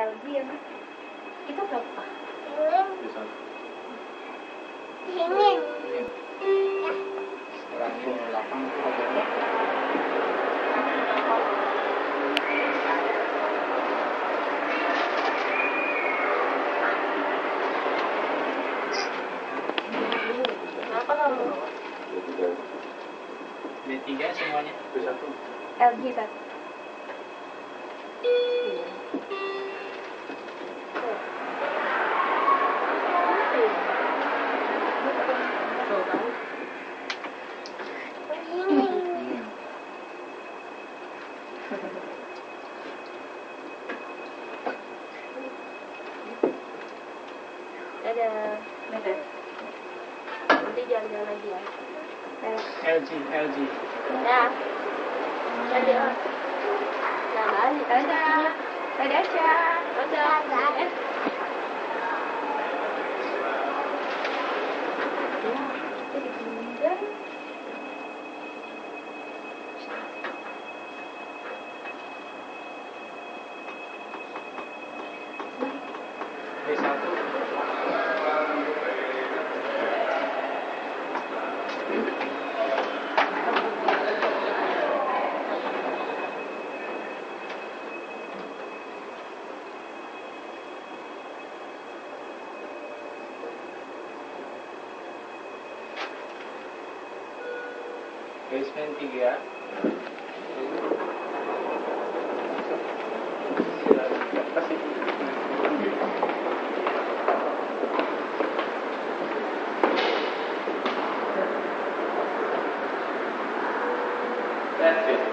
LG ya mas? Itu berapa? Ingin. Kurang 28 kenapa kamu D3 semuanya LG kan Ada meter. Nanti jual-jual lagi ya. LG, LG. Ya. Ada. Nama Ali. Ada. Ada aja. Ada. Ada. Thank you. basement 3 That's it.